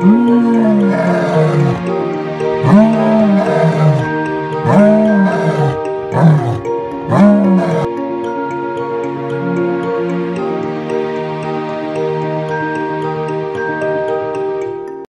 Mm.